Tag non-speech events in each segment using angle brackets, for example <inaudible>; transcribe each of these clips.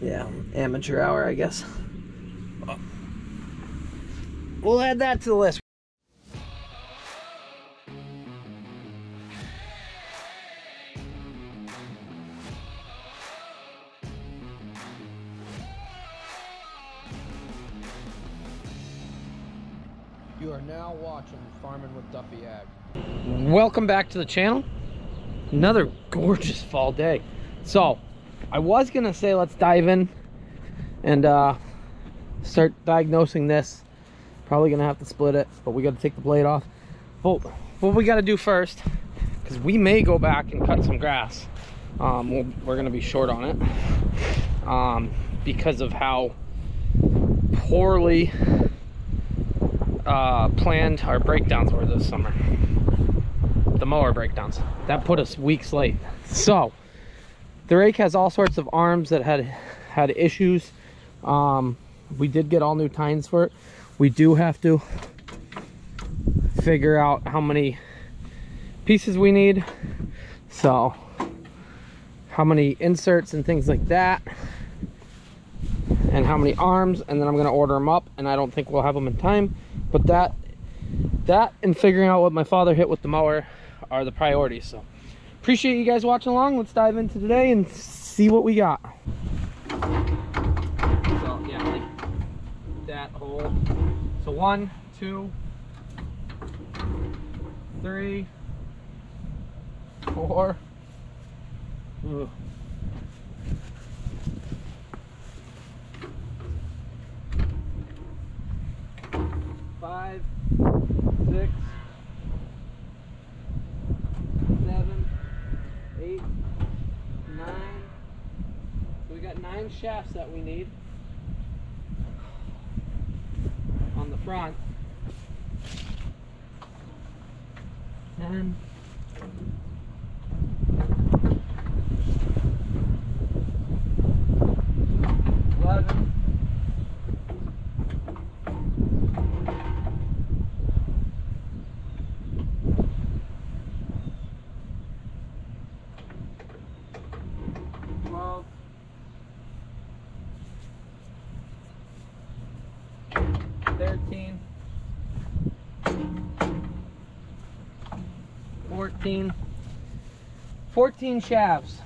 Yeah, amateur hour, I guess. We'll add that to the list. You are now watching Farming with Duffy Ag. Welcome back to the channel. Another gorgeous fall day. So, I was gonna say let's dive in and uh, start diagnosing this. Probably gonna have to split it, but we gotta take the blade off. But what we gotta do first, because we may go back and cut some grass. Um, we'll, we're gonna be short on it um, because of how poorly uh, planned our breakdowns were this summer. The mower breakdowns. That put us weeks late. So, the rake has all sorts of arms that had had issues. Um, we did get all new tines for it. We do have to figure out how many pieces we need. So, how many inserts and things like that. And how many arms, and then I'm gonna order them up, and I don't think we'll have them in time. But that, that and figuring out what my father hit with the mower are the priorities. So, appreciate you guys watching along. Let's dive into today and see what we got. So yeah, like that hole. So one, two, three, four. Ugh. Five, six, seven, eight, nine. So we got nine shafts that we need on the front. Ten. 14. 14 shafts.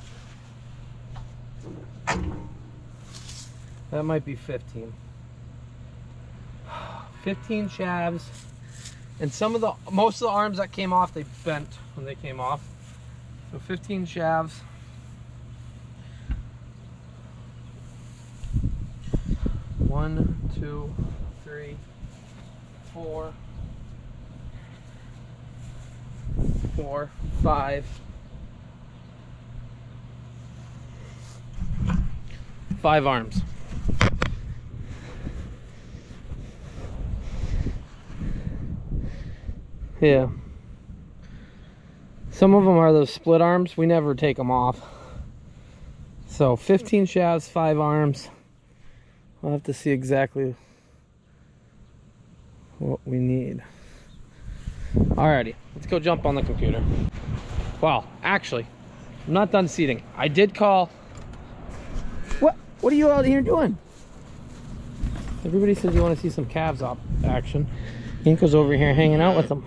That might be 15. <sighs> 15 shafts. And some of the, most of the arms that came off, they bent when they came off. So 15 shafts. One, two, three, four, four, five, five arms. Yeah. Some of them are those split arms. We never take them off. So 15 shafts, five arms. We'll have to see exactly what we need. Alrighty, let's go jump on the computer. Well, actually, I'm not done seating. I did call. What? What are you out here doing? Everybody says you want to see some calves op action. Inko's over here hanging out with them.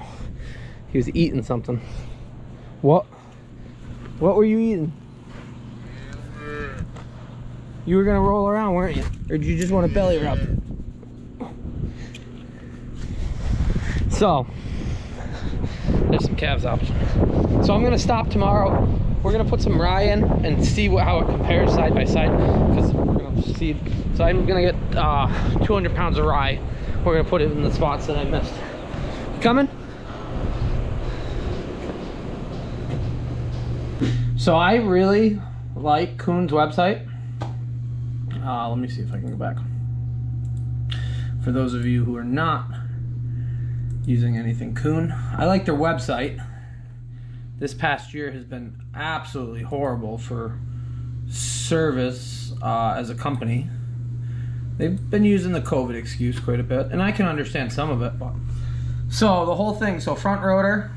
He was eating something. What? What were you eating? You were gonna roll around, weren't you? Or did you just want a belly rub? So, there's some calves options. So I'm gonna stop tomorrow. We're gonna put some rye in and see what, how it compares side by side because we're gonna seed. So I'm gonna get uh, 200 pounds of rye. We're gonna put it in the spots that I missed. Coming? So I really like Kuhn's website. Uh, let me see if I can go back. For those of you who are not using anything Kuhn, I like their website. This past year has been absolutely horrible for service uh, as a company. They've been using the COVID excuse quite a bit, and I can understand some of it. But so the whole thing, so front rotor.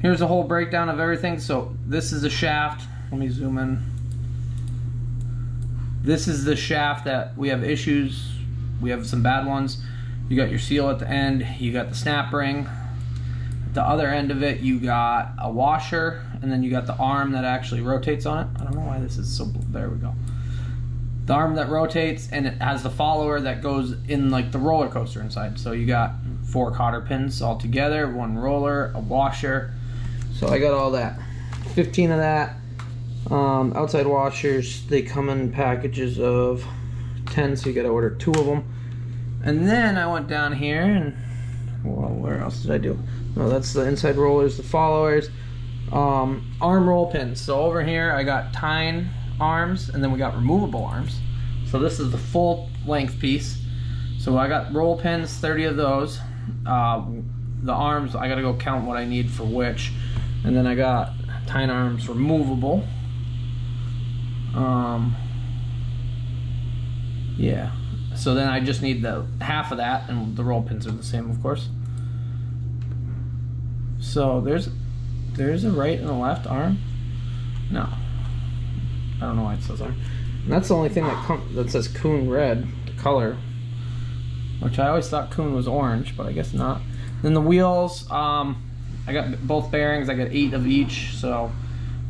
Here's a whole breakdown of everything. So this is a shaft. Let me zoom in. This is the shaft that we have issues. We have some bad ones. You got your seal at the end. You got the snap ring. At the other end of it, you got a washer, and then you got the arm that actually rotates on it. I don't know why this is so. There we go. The arm that rotates, and it has the follower that goes in like the roller coaster inside. So you got four cotter pins all together, one roller, a washer. So I got all that. 15 of that. Um, outside washers, they come in packages of 10, so you gotta order two of them. And then I went down here and, well, where else did I do? No, that's the inside rollers, the followers, um, arm roll pins. So over here I got tine arms, and then we got removable arms. So this is the full length piece. So I got roll pins, 30 of those. Uh, the arms, I gotta go count what I need for which. And then I got tine arms removable. Um, yeah. So then I just need the half of that, and the roll pins are the same, of course. So there's there's a right and a left arm. No, I don't know why it says arm. And that's the only thing that com- that says Kuhn red, the color. Which I always thought Kuhn was orange, but I guess not. Then the wheels, um, I got both bearings. I got eight of each, so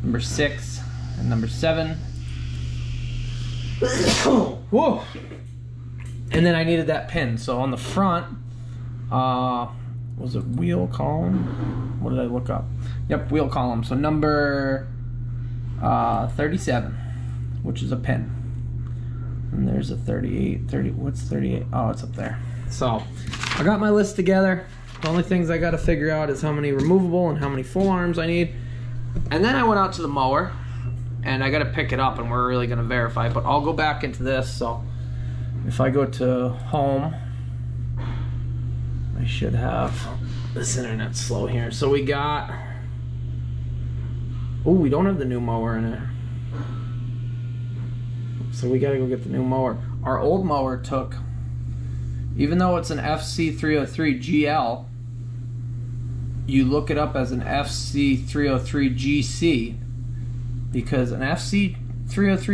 number six and number seven. <coughs> Whoa! And then I needed that pin. So on the front, uh, was it wheel column? What did I look up? Yep, wheel column. So number uh, 37, which is a pin. And there's a 38, 30, what's 38? Oh, it's up there. So I got my list together. The only things I got to figure out is how many removable and how many full arms I need. And then I went out to the mower and I got to pick it up and we're really going to verify. But I'll go back into this. So if I go to home, I should have this internet slow here. So we got. Oh, we don't have the new mower in it. So we gotta go get the new mower. Our old mower took, even though it's an FC303 GL, you look it up as an FC303 GC because an FC303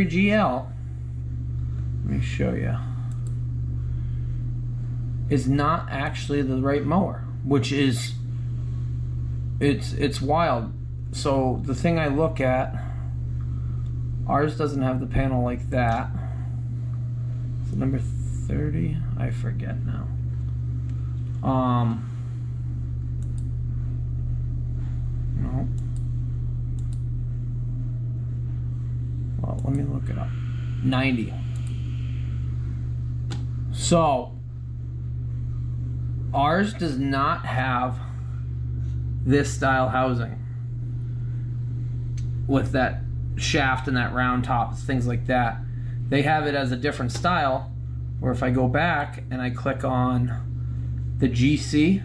GL, let me show you, is not actually the right mower, which is it's it's wild. So the thing I look at, ours doesn't have the panel like that. So number thirty, I forget now. Um. No. Well, let me look it up. 90. So, ours does not have this style housing with that shaft and that round top, things like that. They have it as a different style, where if I go back and I click on the GC,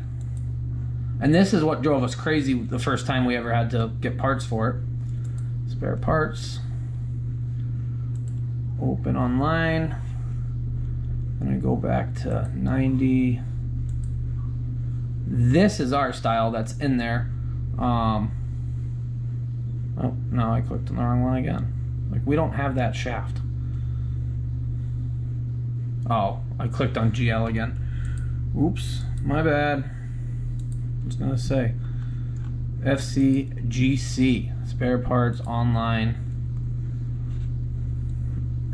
and this is what drove us crazy the first time we ever had to get parts for it. Spare parts. Open online. Then I go back to 90. This is our style that's in there. Um, oh, no, I clicked on the wrong one again. Like, we don't have that shaft. Oh, I clicked on GL again. Oops, my bad. I was gonna say FCGC spare parts online.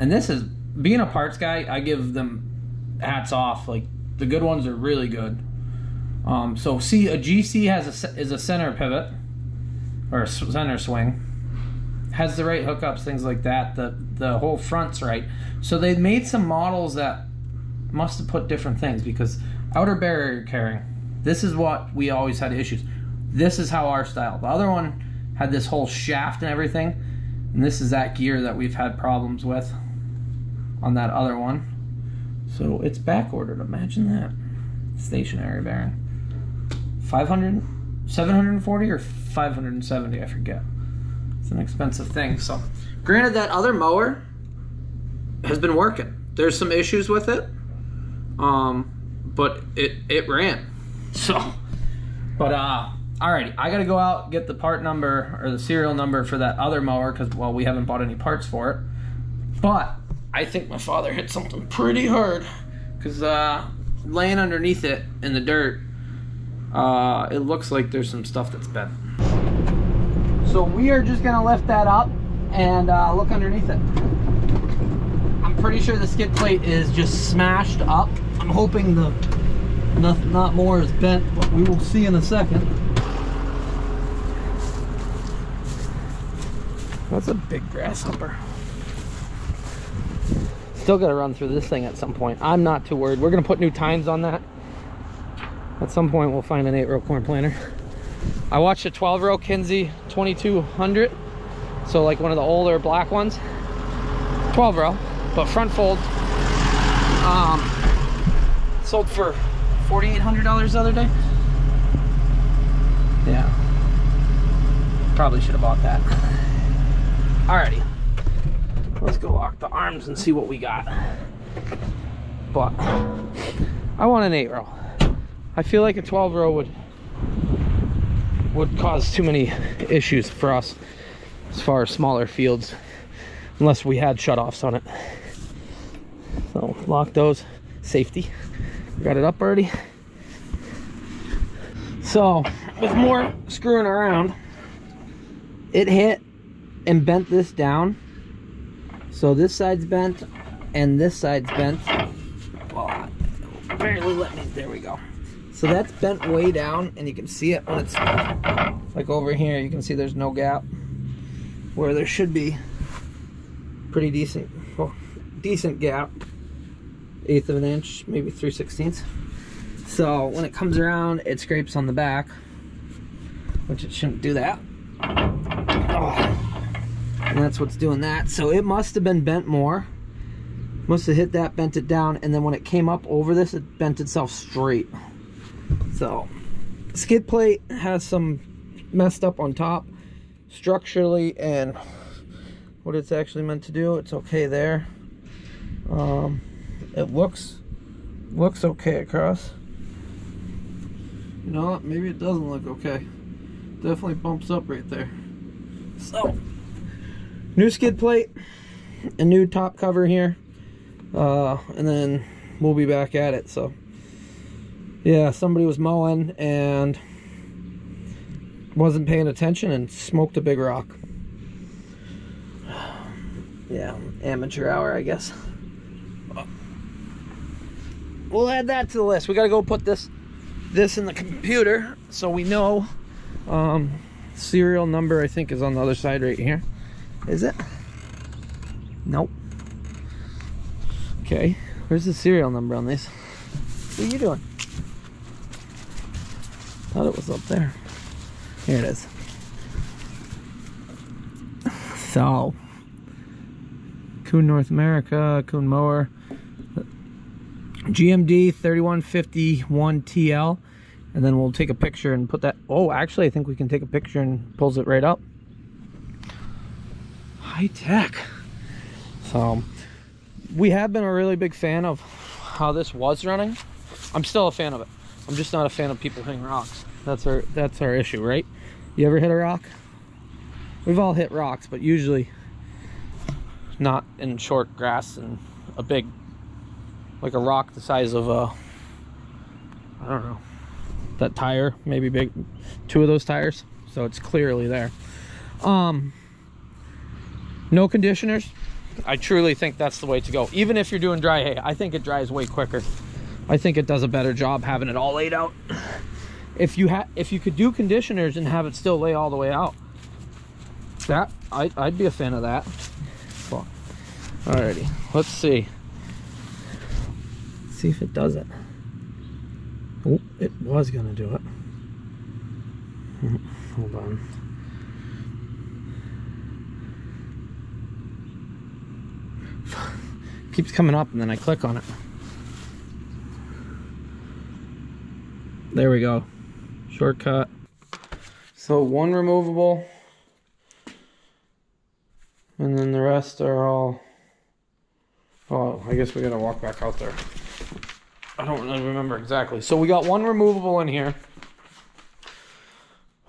And this is being a parts guy. I give them hats off. Like the good ones are really good. Um, so see, a GC has a is a center pivot or center swing. Has the right hookups, things like that. The the whole front's right. So they made some models that must have put different things because outer barrier carrying. This is what we always had issues. This is how our style. The other one had this whole shaft and everything, and this is that gear that we've had problems with on that other one. So it's back ordered. Imagine that. Stationary bearing. 500, 740 or 570, I forget. It's an expensive thing. So, granted, that other mower has been working. There's some issues with it, um, but it it ran. <laughs> So, but uh, alrighty, I gotta go out get the part number or the serial number for that other mower because well, we haven't bought any parts for it. But I think my father hit something pretty hard. Because uh, laying underneath it in the dirt, uh, it looks like there's some stuff that's bent. So we are just gonna lift that up and uh, look underneath it. I'm pretty sure the skid plate is just smashed up. I'm hoping the not, not more is bent, but we will see in a second. That's a big grasshopper. Still got to run through this thing at some point. I'm not too worried. We're going to put new tines on that. At some point, we'll find an 8-row corn planter. I watched a 12-row Kinze 2200. So like one of the older black ones. 12-row, but front fold. Um, sold for $4,800 the other day. Yeah. Probably should have bought that. <laughs> Alrighty. Let's go lock the arms and see what we got. But I want an 8 row. I feel like a 12 row would would cause too many issues for us as far as smaller fields unless we had shutoffs on it. So lock those, safety. Got it up already. So with more screwing around, it hit and bent this down. So this side's bent and this side's bent. Well, barely let me, there we go. So that's bent way down and you can see it when it's like over here. You can see there's no gap where there should be pretty decent, well, decent gap eighth of an inch, maybe 3 sixteenths. So when it comes around, it scrapes on the back, which it shouldn't do that. Oh. And that's what's doing that. So it must have been bent more. Must have hit that, bent it down, and then when it came up over this, it bent itself straight. So, skid plate has some messed up on top structurally and what it's actually meant to do. It's okay there. Um, it looks looks okay across. You know what? Maybe it doesn't look okay. Definitely bumps up right there. So, new skid plate, a new top cover here, uh, and then we'll be back at it. So, yeah, somebody was mowing and wasn't paying attention and smoked a big rock. <sighs> Yeah, amateur hour, I guess we'll add that to the list. We got to go put this this in the computer so we know um, serial number I think is on the other side right here. Is it? Nope. Okay, where's the serial number on this? What are you doing? Thought it was up there. Here it is. So, Kuhn North America, Kuhn Mower. GMD 3151 TL and then we'll take a picture and put that oh actually I think we can take a picture and pulls it right up high tech so we have been a really big fan of how this was running I'm still a fan of it I'm just not a fan of people hitting rocks. That's our that's our issue right? You ever hit a rock? We've all hit rocks but usually not in short grass and a big like a rock the size of a I don't know that tire maybe big two of those tires. So it's clearly there. Um no conditioners. I truly think that's the way to go. Even if you're doing dry hay I think it dries way quicker I think it does a better job having it all laid out <clears throat> if you had if you could do conditioners and have it still lay all the way out that I, I'd be a fan of that well, alrighty let's see see if it does it. Oh, it was gonna do it. <laughs> Hold on. <laughs> Keeps coming up and then I click on it. There we go. Shortcut. So one removable. And then the rest are all Oh, I guess we gotta walk back out there. I don't really remember exactly. So we got one removable in here. <sighs>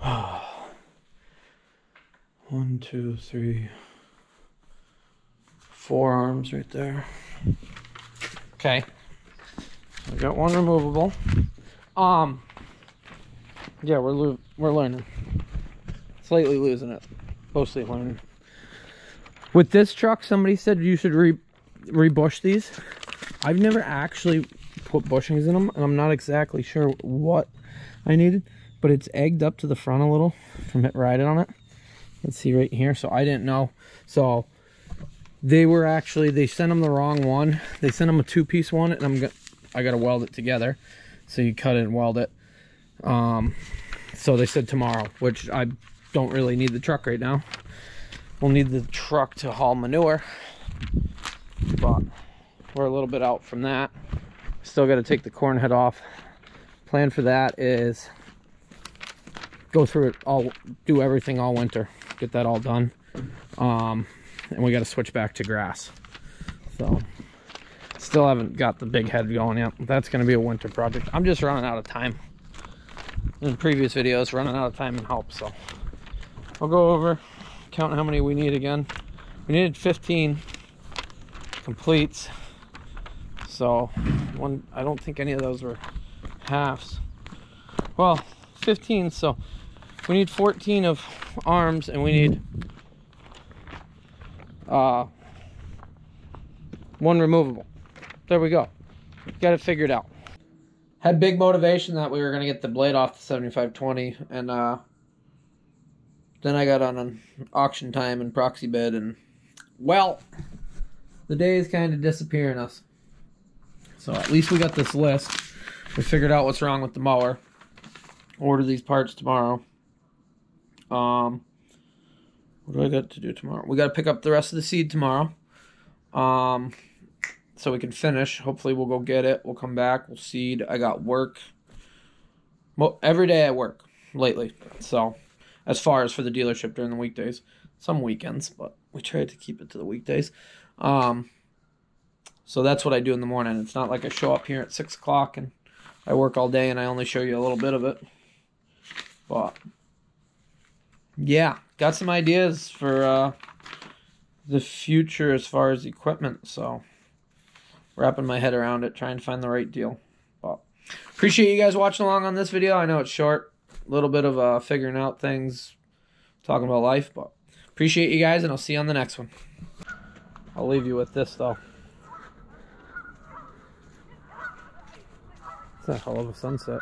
one, two, three, four arms right there. Okay. I got one removable. Um. Yeah, we're lo- we're learning. Slightly losing it. Mostly learning. With this truck, somebody said you should re rebush these. I've never actually put bushings in them, and I'm not exactly sure what I needed, but it's egged up to the front a little from it riding on it. Let's see right here. So I didn't know. So they were actually they sent them the wrong one. They sent them a two-piece one, and I'm gonna I gotta weld it together. So you cut it and weld it. Um, so they said tomorrow, which I don't really need the truck right now. We'll need the truck to haul manure, but we're a little bit out from that. Still got to take the corn head off. Plan for that is go through it all, do everything all winter, get that all done. Um, and we got to switch back to grass. So still haven't got the big head going yet. That's going to be a winter project. I'm just running out of time. In previous videos, running out of time and help. So I'll go over, count how many we need again. We needed 15 completes. So one, I don't think any of those were halves. Well, 15. So we need 14 of arms, and we need uh, one removable. There we go. Got it figured out. Had big motivation that we were gonna get the blade off the 7520, and uh, then I got on an auction time and proxy bid, and well, the day is kind of disappearing us. So at least we got this list. We figured out what's wrong with the mower. Order these parts tomorrow. Um, what do I got to do tomorrow? We got to pick up the rest of the seed tomorrow. Um, so we can finish. Hopefully, we'll go get it. We'll come back. We'll seed. I got work. Well, every day I work lately. So, as far as for the dealership during the weekdays, some weekends, but we try to keep it to the weekdays. Um, so that's what I do in the morning. It's not like I show up here at six o'clock and I work all day and I only show you a little bit of it. But yeah, got some ideas for uh, the future as far as equipment. So wrapping my head around it, trying to find the right deal. But appreciate you guys watching along on this video. I know it's short, a little bit of uh, figuring out things, talking about life, but appreciate you guys, and I'll see you on the next one. I'll leave you with this though. It's a hell of a sunset.